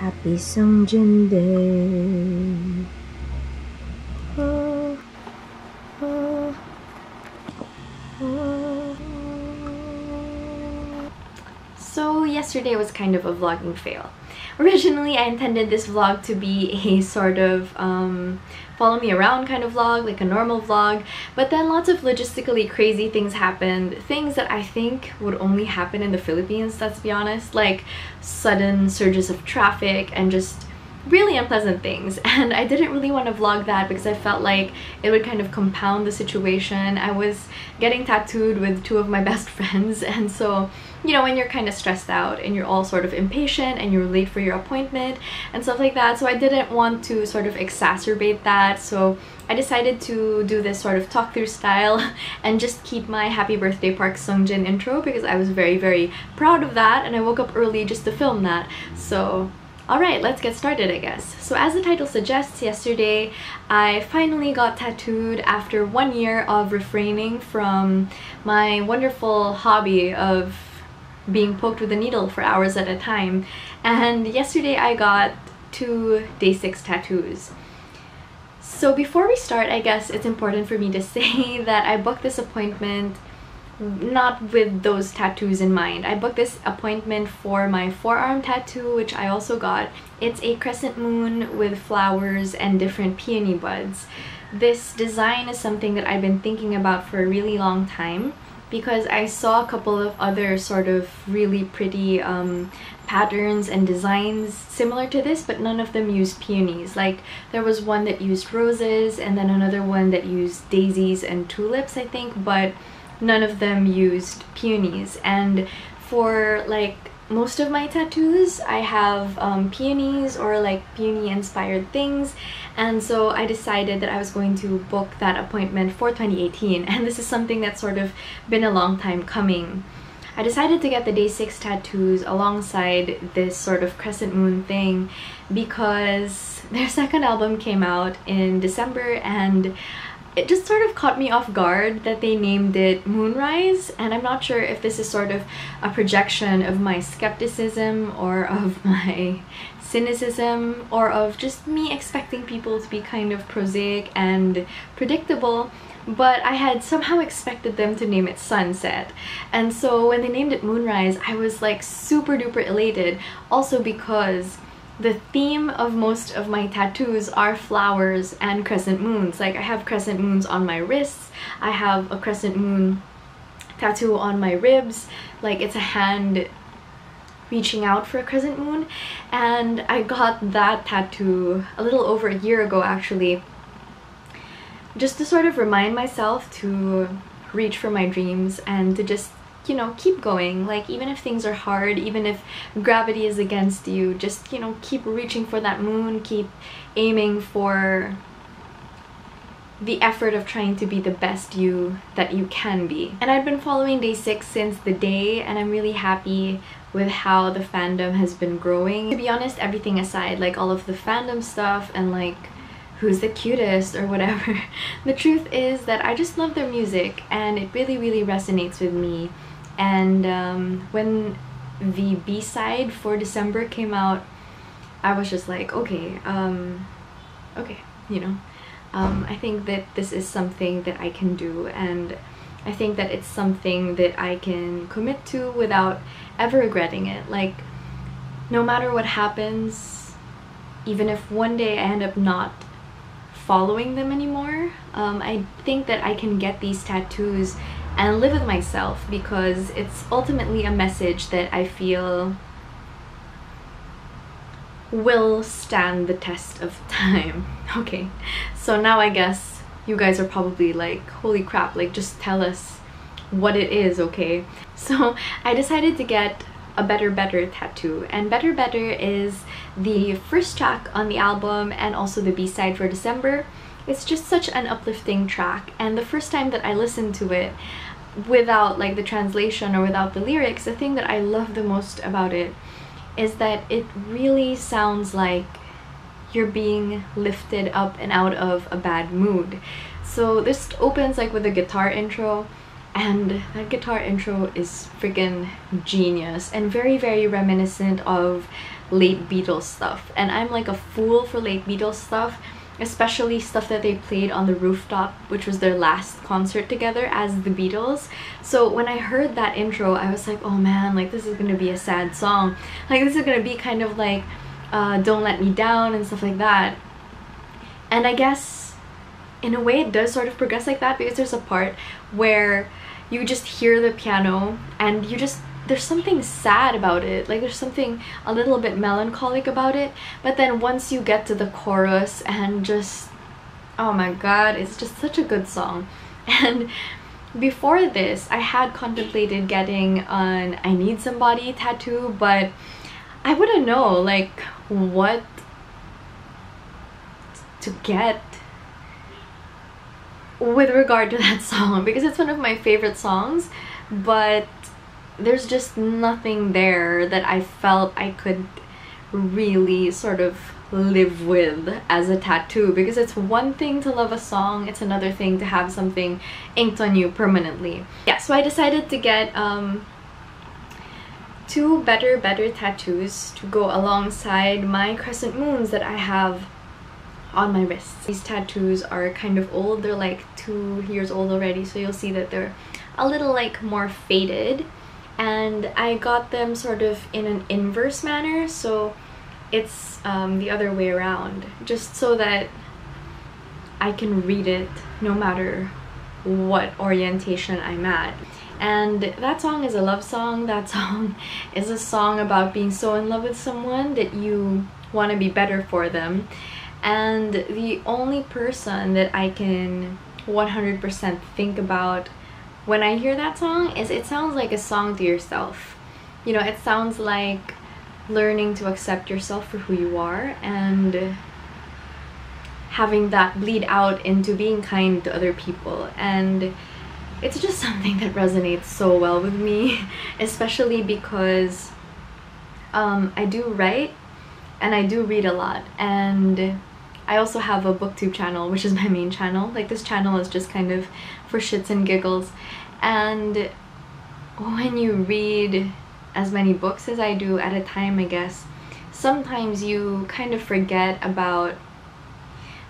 Happy Sungjin Day. So yesterday was kind of a vlogging fail. Originally, I intended this vlog to be a sort of um, follow me around kind of vlog, like a normal vlog, but then lots of logistically crazy things happened, things that I think would only happen in the Philippines, let's be honest, like sudden surges of traffic and just really unpleasant things. And I didn't really want to vlog that because I felt like it would kind of compound the situation. I was getting tattooed with two of my best friends. And so you know when you're kind of stressed out and you're all sort of impatient and you're late for your appointment and stuff like that. So I didn't want to sort of exacerbate that. So I decided to do this sort of talk through style and just keep my happy birthday Park Sungjin intro because I was very very proud of that and I woke up early just to film that. So Alright, let's get started I guess. So as the title suggests, yesterday I finally got tattooed after one year of refraining from my wonderful hobby of being poked with a needle for hours at a time. And yesterday I got two day 6 tattoos. So before we start, I guess it's important for me to say that I booked this appointment not with those tattoos in mind. I booked this appointment for my forearm tattoo, which I also got. It's a crescent moon with flowers and different peony buds. This design is something that I've been thinking about for a really long time because I saw a couple of other sort of really pretty um, patterns and designs similar to this but none of them used peonies like there was one that used roses and then another one that used daisies and tulips I think but none of them used peonies. And for like most of my tattoos I have um, peonies or like peony inspired things. And so I decided that I was going to book that appointment for 2018 and this is something that's sort of been a long time coming. I decided to get the day 6 tattoos alongside this sort of crescent moon thing because their second album came out in December and it just sort of caught me off guard that they named it Moonrise and I'm not sure if this is sort of a projection of my skepticism or of my cynicism or of just me expecting people to be kind of prosaic and predictable but I had somehow expected them to name it Sunset. And so when they named it Moonrise, I was like super duper elated. Also because the theme of most of my tattoos are flowers and crescent moons. Like I have crescent moons on my wrists, I have a crescent moon tattoo on my ribs, like it's a hand reaching out for a crescent moon. And I got that tattoo a little over a year ago actually just to sort of remind myself to reach for my dreams and to just you know, keep going. Like, even if things are hard, even if gravity is against you, just, you know, keep reaching for that moon, keep aiming for the effort of trying to be the best you that you can be. And I've been following Day 6 since the day and I'm really happy with how the fandom has been growing. To be honest, everything aside, like all of the fandom stuff and like who's the cutest or whatever, the truth is that I just love their music and it really really resonates with me and um, when the b-side for december came out i was just like okay um, okay you know. Um, i think that this is something that i can do and i think that it's something that i can commit to without ever regretting it. Like no matter what happens even if one day i end up not following them anymore um, i think that i can get these tattoos and live with myself because it's ultimately a message that I feel will stand the test of time. Okay, so now I guess you guys are probably like, holy crap, like just tell us what it is, okay? So I decided to get a Better Better tattoo and Better Better is the first track on the album and also the b-side for December. It's just such an uplifting track and the first time that I listened to it without like the translation or without the lyrics, the thing that I love the most about it is that it really sounds like you're being lifted up and out of a bad mood. So this opens like with a guitar intro and that guitar intro is freaking genius and very very reminiscent of late Beatles stuff. And I'm like a fool for late Beatles stuff especially stuff that they played on the rooftop which was their last concert together as the Beatles. So when I heard that intro I was like oh man like this is gonna be a sad song. Like this is gonna be kind of like uh, don't let me down and stuff like that. And I guess in a way it does sort of progress like that because there's a part where you just hear the piano and you just there's something sad about it like there's something a little bit melancholic about it but then once you get to the chorus and just oh my god it's just such a good song. And before this I had contemplated getting an I need somebody tattoo but I wouldn't know like what to get with regard to that song because it's one of my favorite songs but there's just nothing there that I felt I could really sort of live with as a tattoo. Because it's one thing to love a song it's another thing to have something inked on you permanently. Yeah so I decided to get um two better better tattoos to go alongside my crescent moons that I have on my wrists. These tattoos are kind of old they're like two years old already so you'll see that they're a little like more faded and I got them sort of in an inverse manner so it's um, the other way around. Just so that I can read it no matter what orientation I'm at. And that song is a love song. That song is a song about being so in love with someone that you want to be better for them. And the only person that I can 100% think about when I hear that song is it sounds like a song to yourself. You know, it sounds like learning to accept yourself for who you are and having that bleed out into being kind to other people. And it's just something that resonates so well with me especially because um, I do write and I do read a lot. And I also have a booktube channel which is my main channel. Like this channel is just kind of for shits and giggles and when you read as many books as I do at a time I guess sometimes you kind of forget about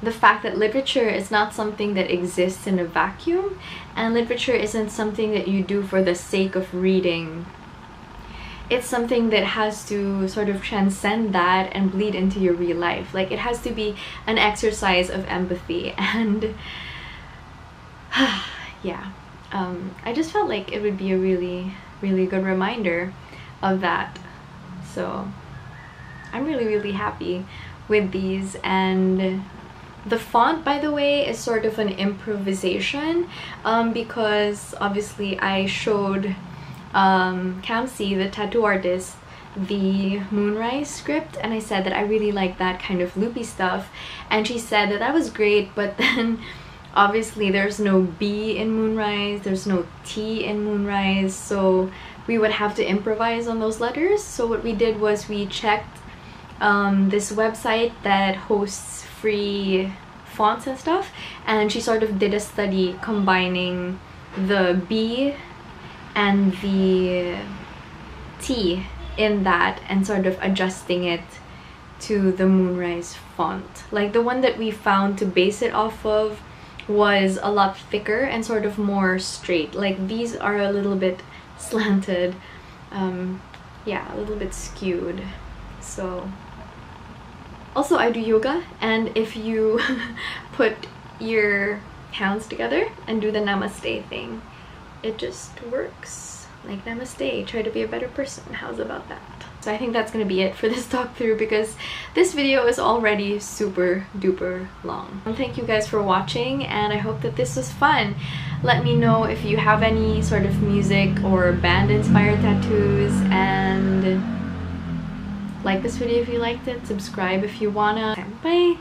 the fact that literature is not something that exists in a vacuum and literature isn't something that you do for the sake of reading. It's something that has to sort of transcend that and bleed into your real life. Like it has to be an exercise of empathy and yeah um, I just felt like it would be a really really good reminder of that. So I'm really really happy with these. And the font by the way is sort of an improvisation um, because obviously I showed um, Camsy, the tattoo artist, the Moonrise script and I said that I really like that kind of loopy stuff. And she said that that was great but then obviously there's no B in Moonrise, there's no T in Moonrise, so we would have to improvise on those letters. So what we did was we checked um, this website that hosts free fonts and stuff, and she sort of did a study combining the B and the T in that and sort of adjusting it to the Moonrise font. Like the one that we found to base it off of was a lot thicker and sort of more straight. Like these are a little bit slanted. Um, yeah, a little bit skewed. So also I do yoga and if you put your hands together and do the namaste thing, it just works. Like namaste, try to be a better person. How's about that? So I think that's gonna be it for this talk through because this video is already super duper long. Thank you guys for watching and I hope that this was fun. Let me know if you have any sort of music or band inspired tattoos and like this video if you liked it, subscribe if you wanna. Bye!